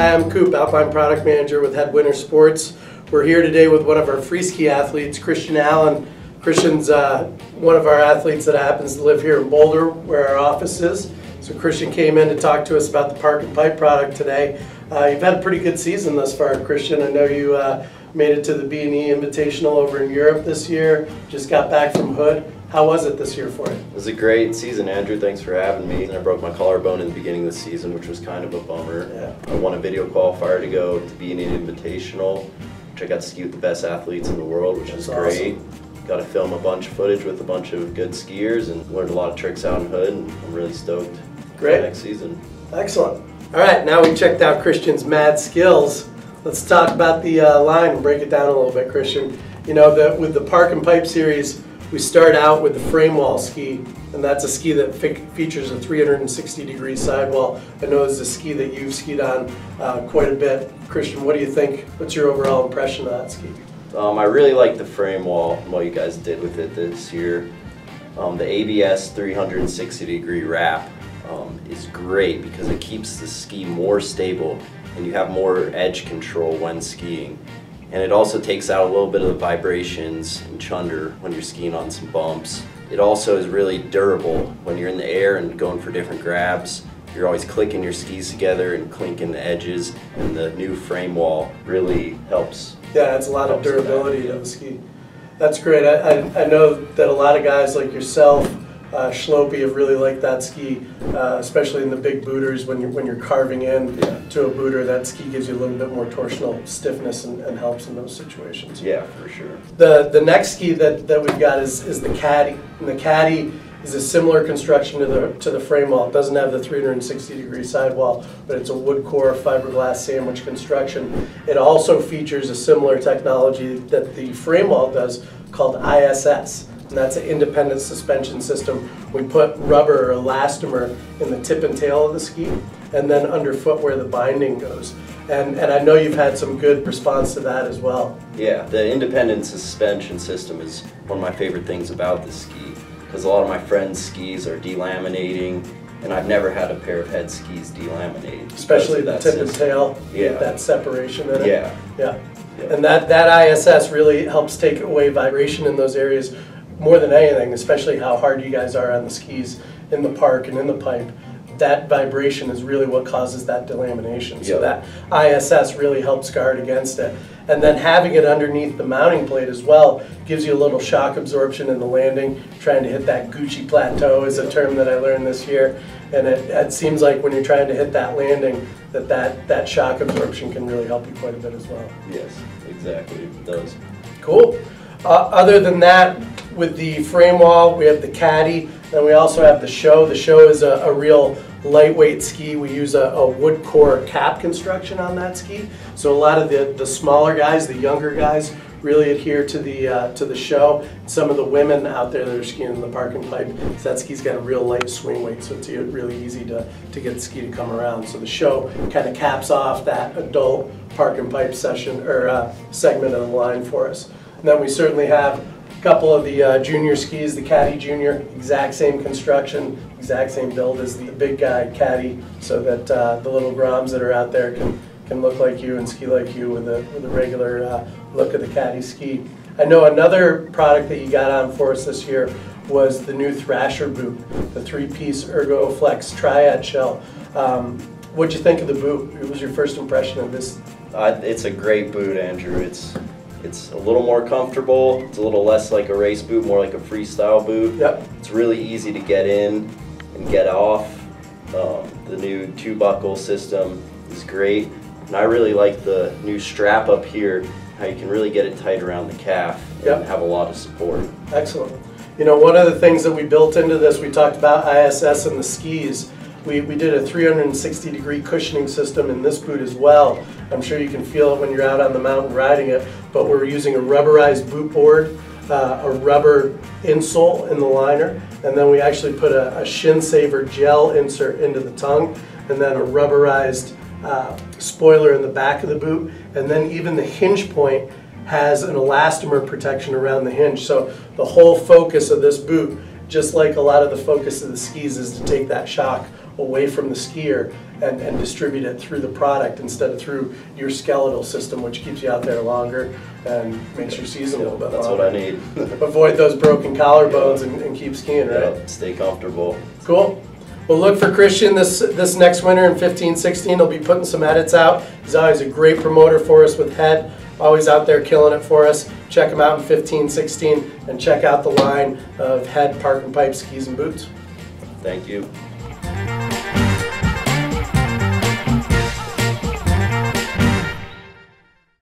I'm Coop, Alpine Product Manager with Head Wintersports. We're here today with one of our free ski athletes, Christian Allen. Christian's uh, one of our athletes that happens to live here in Boulder, where our office is. So Christian came in to talk to us about the Park and Pipe product today. Uh, you've had a pretty good season thus far, Christian. I know you uh, made it to the B&E Invitational over in Europe this year. Just got back from Hood. How was it this year for you? It was a great season, Andrew. Thanks for having me. And I broke my collarbone in the beginning of the season, which was kind of a bummer. Yeah. I won a video qualifier to go to B&E Invitational, which I got to ski with the best athletes in the world, which That's was great. Awesome. Got to film a bunch of footage with a bunch of good skiers and learned a lot of tricks out in Hood. And I'm really stoked Great. next season. Excellent. All right, now we checked out Christian's mad skills. Let's talk about the uh, line and break it down a little bit, Christian. You know, the, with the Park and Pipe series, we start out with the frame wall ski, and that's a ski that fe- features a 360 degree sidewall. I know it's a ski that you've skied on uh, quite a bit. Christian, what do you think? What's your overall impression of that ski? Um, I really like the frame wall and what you guys did with it this year. Um, the ABS 360 degree wrap um, is great because it keeps the ski more stable and you have more edge control when skiing. And it also takes out a little bit of the vibrations and chunder when you're skiing on some bumps. It also is really durable when you're in the air and going for different grabs. You're always clicking your skis together and clinking the edges, and the new frame wall really helps Yeah, it's a lot of Helps with that, durability to the ski. That's great. I, I, I know that a lot of guys like yourself, uh, Schlopey, have really liked that ski, uh, especially in the big booters when you're when you're carving in Yeah. to a booter. That ski gives you a little bit more torsional stiffness and, and helps in those situations. Yeah, for sure. The the next ski that, that we've got is, is the caddy. And the caddy is a similar construction to the to the frame wall. It doesn't have the 360 degree sidewall, but it's a wood core fiberglass sandwich construction. It also features a similar technology that the frame wall does called ISS. And that's an independent suspension system. We put rubber or elastomer in the tip and tail of the ski and then underfoot where the binding goes. And, and I know you've had some good response to that as well. Yeah, the independent suspension system is one of my favorite things about the ski because a lot of my friends' skis are delaminating, and I've never had a pair of head skis delaminate. Especially the tip of and tail, Yeah. that separation in it. Yeah. Yeah. Yeah. And that, that ISS really helps take away vibration in those areas more than anything, especially how hard you guys are on the skis in the park and in the pipe. That vibration is really what causes that delamination. So that ISS really helps guard against it. And then having it underneath the mounting plate as well gives you a little shock absorption in the landing. Trying to hit that Gucci plateau is a term that I learned this year. And it, it seems like when you're trying to hit that landing, that, that that shock absorption can really help you quite a bit as well. Yes, exactly. It does. Cool. Uh, other than that, with the frame wall, we have the caddy, and we also have the show. The show is a, a real lightweight ski. We use a, a wood core cap construction on that ski. So a lot of the, the smaller guys, the younger guys, really adhere to the uh, to the show. Some of the women out there that are skiing in the park and pipe, so that ski's got a real light swing weight, so it's really easy to, to get the ski to come around. So the show kind of caps off that adult park and pipe session or uh, segment of the line for us. And then we certainly have a couple of the uh, junior skis, the Caddy Junior, exact same construction, exact same build as the big guy Caddy, so that uh, the little Groms that are out there can, can look like you and ski like you with a, with a regular uh, look of the Caddy ski. I know another product that you got on for us this year was the new Thrasher boot, the three-piece Ergo Flex Triad shell. Um, what'd you think of the boot? What was your first impression of this? Uh, it's a great boot, Andrew. It's it's a little more comfortable. It's a little less like a race boot, more like a freestyle boot. Yep. It's really easy to get in and get off. Um, the new two buckle system is great. And I really like the new strap up here, how you can really get it tight around the calf and Yep. have a lot of support. Excellent. You know, one of the things that we built into this, we talked about ISS and the skis. We, we did a 360 degree cushioning system in this boot as well. I'm sure you can feel it when you're out on the mountain riding it, but we're using a rubberized boot board, uh, a rubber insole in the liner, and then we actually put a, a shin saver gel insert into the tongue, and then a rubberized uh, spoiler in the back of the boot, and then even the hinge point has an elastomer protection around the hinge. So the whole focus of this boot, just like a lot of the focus of the skis, is to take that shock away from the skier and, and distribute it through the product instead of through your skeletal system, which keeps you out there longer and makes your season a little bit That's longer. what I need. Avoid those broken collarbones and, and keep skiing, right? Yeah, Stay comfortable. Cool. Well, look for Christian this this next winter in 15, 16. He'll be putting some edits out. He's always a great promoter for us with Head. Always out there killing it for us. Check him out in 15, 16, and check out the line of Head Park and Pipe skis and boots. Thank you.